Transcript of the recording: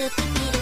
it, eat it.